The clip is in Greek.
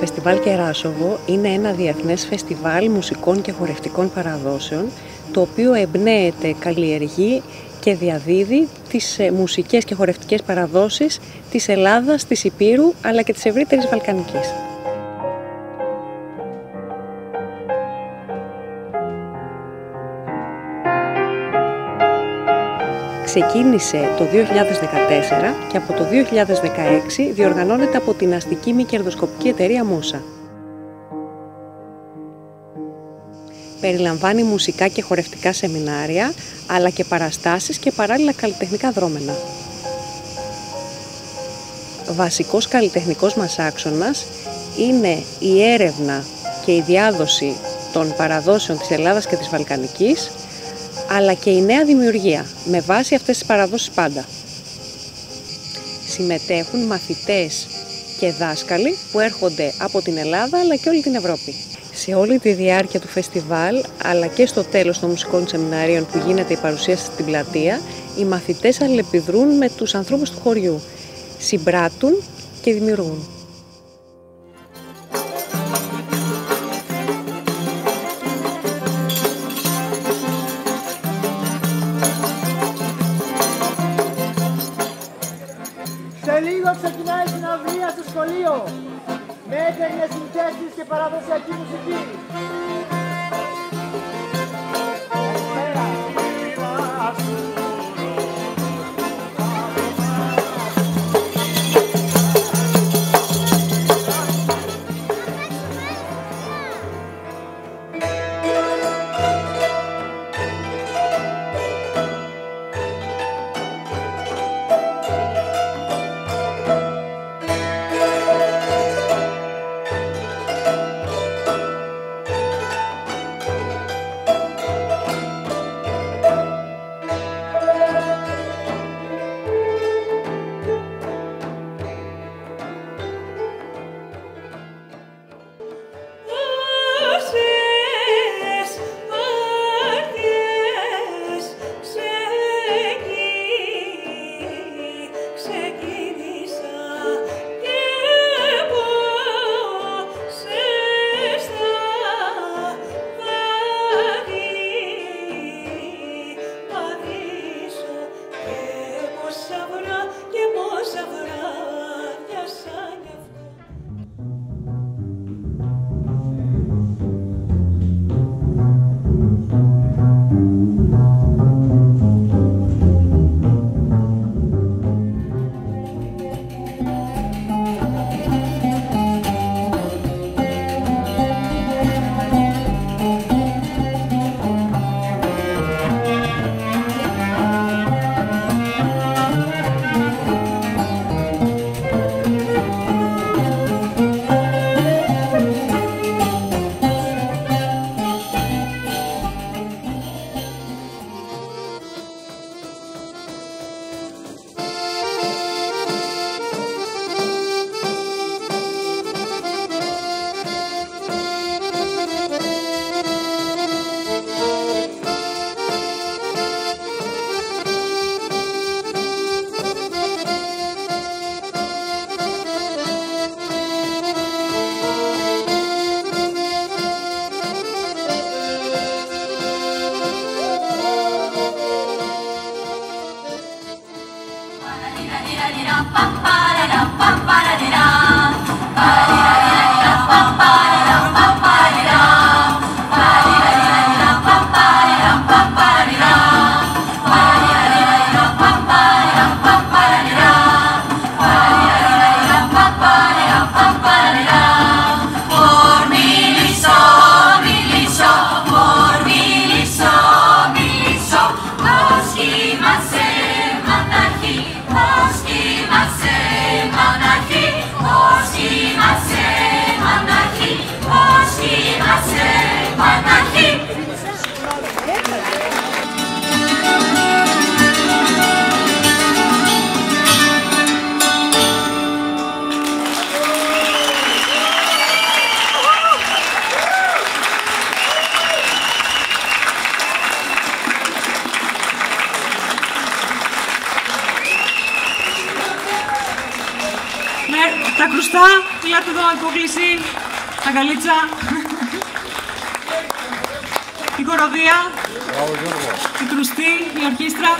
Φεστιβάλ Κεράσοβο είναι ένα διεθνές φεστιβάλ μουσικών και χορευτικών παραδόσεων το οποίο εμπνέεται, καλλιεργεί και διαδίδει τις ε, μουσικές και χορευτικές παραδόσεις της Ελλάδας, της Υπήρου αλλά και της ευρύτερης Βαλκανικής. Ξεκίνησε το 2014 και από το 2016 διοργανώνεται από την αστική μη κερδοσκοπική εταιρεία Μούσα. Περιλαμβάνει μουσικά και χορευτικά σεμινάρια, αλλά και παραστάσεις και παράλληλα καλλιτεχνικά δρόμενα. Βασικός καλλιτεχνικός μας άξονας είναι η έρευνα και η διάδοση των παραδόσεων της Ελλάδας και της Βαλκανικής, αλλά και η νέα δημιουργία, με βάση αυτές τις παραδόσεις πάντα. Συμμετέχουν μαθητές και δάσκαλοι που έρχονται από την Ελλάδα αλλά και όλη την Ευρώπη. Σε όλη τη διάρκεια του φεστιβάλ, αλλά και στο τέλος των μουσικών σεμιναρίων που γίνεται η παρουσίαση στην πλατεία, οι μαθητές αλληλεπιδρούν με τους ανθρώπους του χωριού, συμπράττουν και δημιουργούν. Λίγο ξεκινάει η συναυλία στο σχολείο με έντεγνες συνθέσεις και παραδοσιακή μουσική. Μπροστά, μιλάτε εδώ υπόκληση, τα καλίτσα. η κοροδία, η κρουστή, η ορχήστρα.